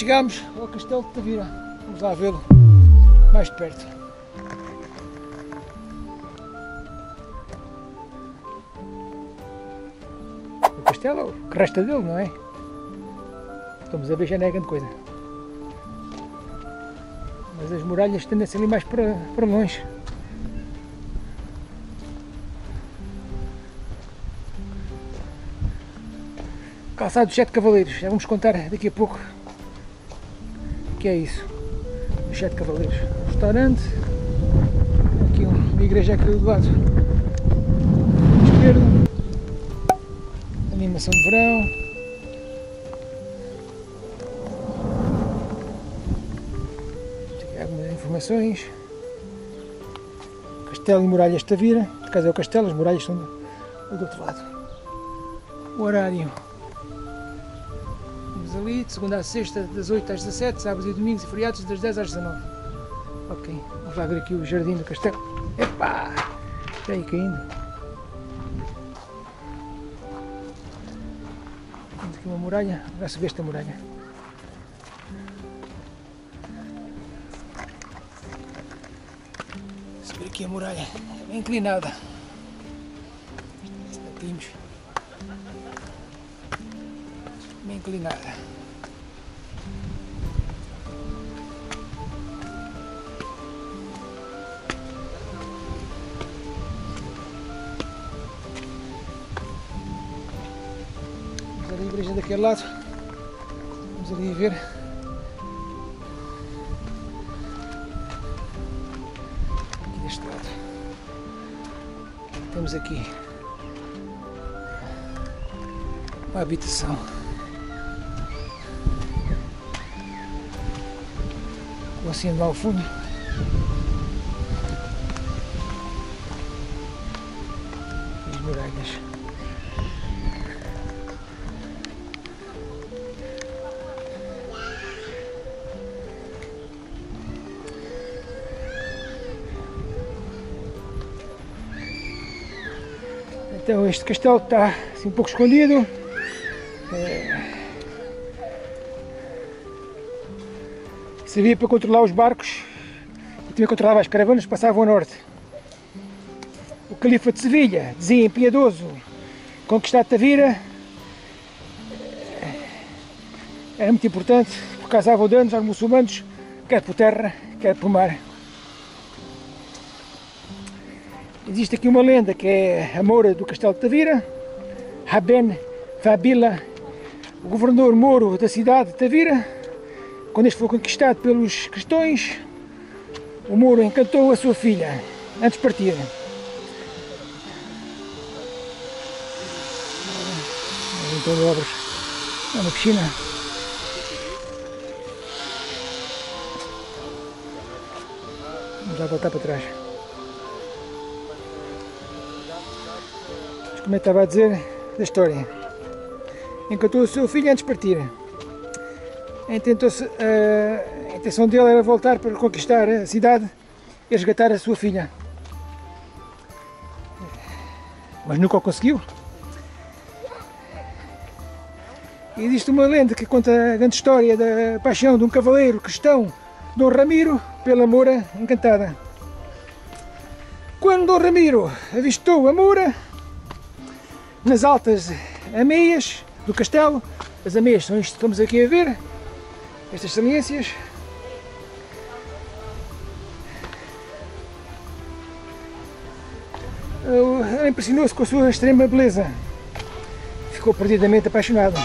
chegamos ao Castelo de Tavira. Vamos lá vê-lo mais de perto. O castelo, o que resta dele, não é? Estamos a ver já não é grande coisa. Mas as muralhas tendem-se ali mais para, para longe. Calçado dos Sete Cavaleiros, já vamos contar daqui a pouco que é isso. Os Sete Cavaleiros. Restaurante, aqui uma igreja aqui do lado esquerdo, animação de verão. Algumas informações. Castelo e Muralhas de Tavira, de casa é o castelo, as muralhas são do outro lado. O horário Vamos ali, de segunda a sexta, das 8 às 17, sábados e domingos e feriados, das 10 às 19. Ok, vamos lá ver aqui o jardim do castelo. Epá! Já aí caindo. Temos aqui uma muralha, vai subir esta muralha. Subir aqui a muralha, é bem inclinada. Sentimos. Bem inclinada. Vamos ali a igreja daquele lado. Vamos ali ver. Aqui deste lado. Temos aqui uma habitação. Oceano lá ao fundo. As muralhas. Então este castelo está assim um pouco escondido. Servia para controlar os barcos e também controlava as caravanas que passavam ao norte. O califa de Sevilha dizia impiedoso conquistar Tavira era muito importante porque causava danos aos muçulmanos, quer por terra, quer por mar. Existe aqui uma lenda que é a Moura do Castelo de Tavira, Haben Fabila, o governador mouro da cidade de Tavira, quando este foi conquistado pelos cristãos, o Mouro encantou a sua filha antes de partir. Então obras. É uma piscina. Vamos lá voltar para trás. Mas como eu estava a dizer da história. Encantou o seu filho antes de partir. A intenção dele era voltar para conquistar a cidade e resgatar a sua filha. Mas nunca o conseguiu. E existe uma lenda que conta a grande história da paixão de um cavaleiro cristão, Dom Ramiro, pela Moura encantada. Quando Dom Ramiro avistou a Moura, nas altas ameias do castelo, as ameias são isto que estamos aqui a ver, estas saliências. Ela impressionou-se com a sua extrema beleza. Ficou perdidamente apaixonado.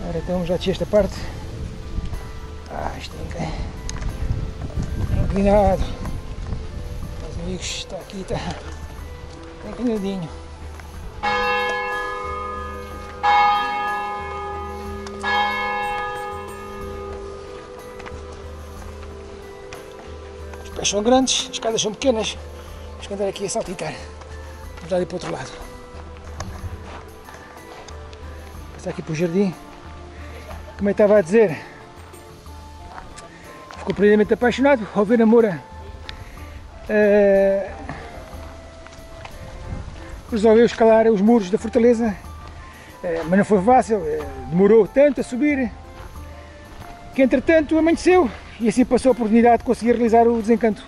Agora então já tinha esta parte. Ah, isto é inclinado. Amigos, está aqui, está, inclinadinho. Os pés são grandes, as escadas são pequenas. Vamos andar aqui a saltitar. Vamos ali para o outro lado. Passar aqui para o jardim. Como eu estava a dizer, ficou plenamente apaixonado ao ver a Moura uh, resolveu escalar os muros da fortaleza, eh, mas não foi fácil, eh, demorou tanto a subir, que entretanto amanheceu e assim passou a oportunidade de conseguir realizar o desencanto.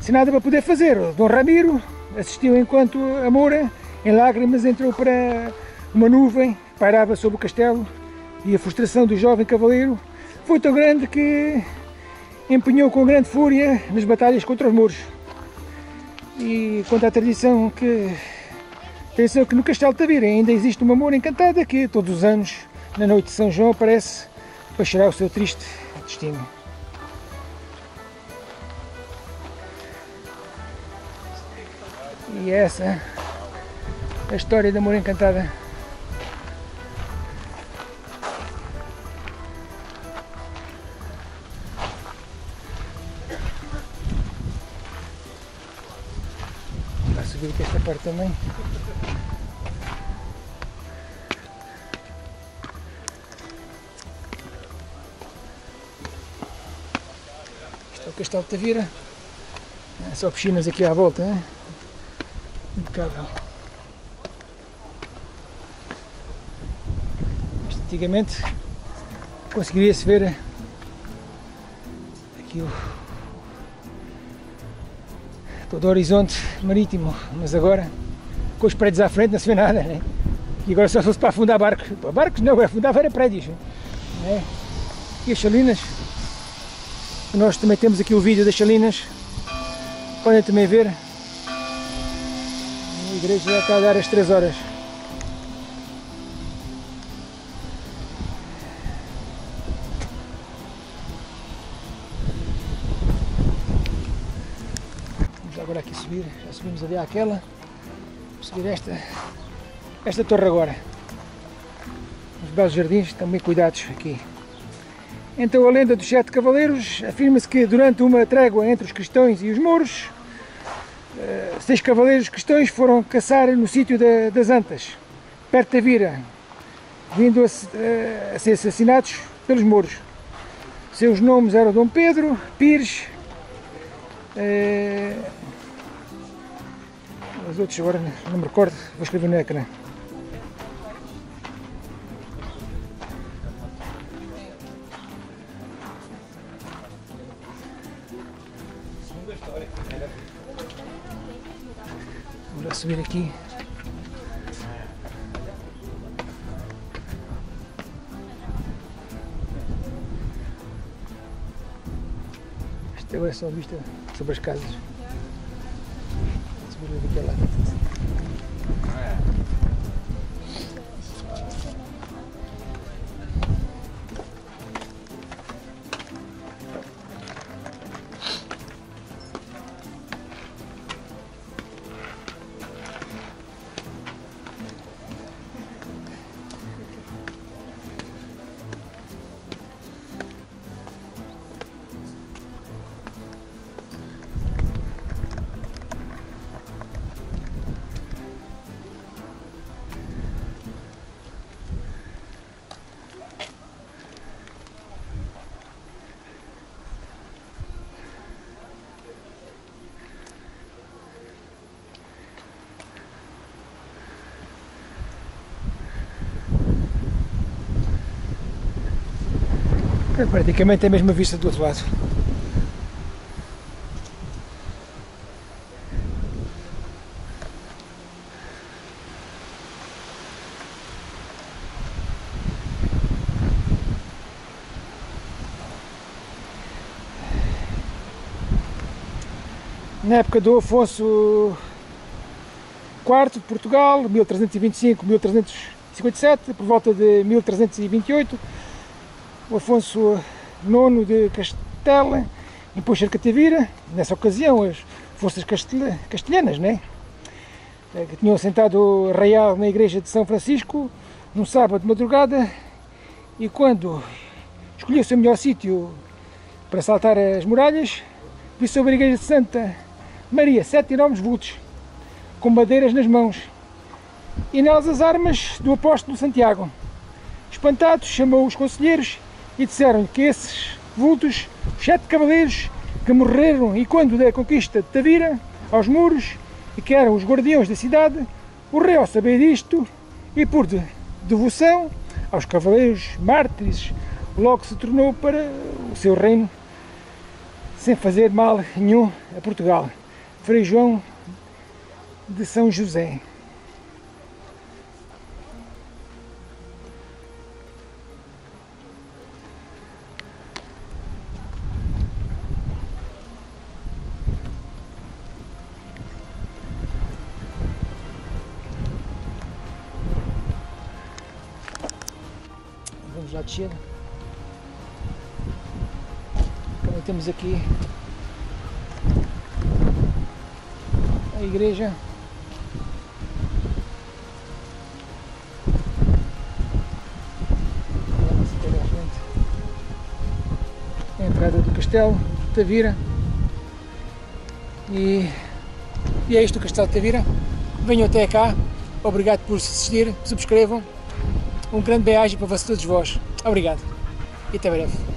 Sem nada para poder fazer, Dom Ramiro assistiu enquanto a Moura, em lágrimas, entrou para uma nuvem, pairava sobre o castelo e a frustração do jovem cavaleiro foi tão grande que empenhou com grande fúria nas batalhas contra os mouros. E conta a tradição que pensou que no Castelo de Tavira ainda existe uma moura encantada que todos os anos, na noite de São João, aparece para cheirar o seu triste destino. E é essa a história da moura encantada. Parte também. Isto é o Castelo de Tavira. É só piscinas aqui à volta, né? Impecável. Isto antigamente conseguiria-se ver aqui o, todo o horizonte marítimo, mas agora com os prédios à frente não se vê nada, né? E agora só se fosse para afundar barcos. Barcos não, afundar era prédios. Né? E as chalinas. Nós também temos aqui o vídeo das chalinas. Podem também ver. A igreja já está a dar as 3 horas. Agora aqui subir. Já subimos ali àquela. Vamos subir esta, esta torre agora. Os belos jardins estão bem cuidados aqui. Então a lenda dos sete cavaleiros afirma-se que durante uma trégua entre os cristãos e os mouros, eh, seis cavaleiros cristãos foram caçar no sítio da- das Antas, perto da Vira, vindo a, eh, a ser assassinados pelos mouros. Seus nomes eram Dom Pedro, Pires, eh, os outros agora não me recordo, vou escrever no ecrã. Vamos subir aqui. Agora é só vista sobre as casas. Vou É praticamente a mesma vista do outro lado. Na época do Afonso IV de Portugal, 1325-1357, por volta de 1328, o Afonso IX de Castela impôs cerca de Tavira, nessa ocasião as forças castelha- castelhanas, né? eh, que tinham assentado real na igreja de São Francisco, num sábado de madrugada, e quando escolheu-se o melhor sítio para saltar as muralhas, vi sobre a igreja de Santa Maria sete enormes vultos, com madeiras nas mãos, e nelas as armas do apóstolo Santiago. Espantado, chamou os conselheiros e disseram-lhe que esses vultos, os sete cavaleiros que morreram e quando da conquista de Tavira, aos muros e que eram os guardiões da cidade, o rei ao saber disto e por devoção aos cavaleiros mártires, logo se tornou para o seu reino sem fazer mal nenhum a Portugal. Frei João de São José. Descer. Também temos aqui a igreja. A entrada do castelo de Tavira. E, e é isto o castelo de Tavira. Venham até cá. Obrigado por assistir. Subscrevam. Um grande beijo para todos vós. Obrigado. E até breve.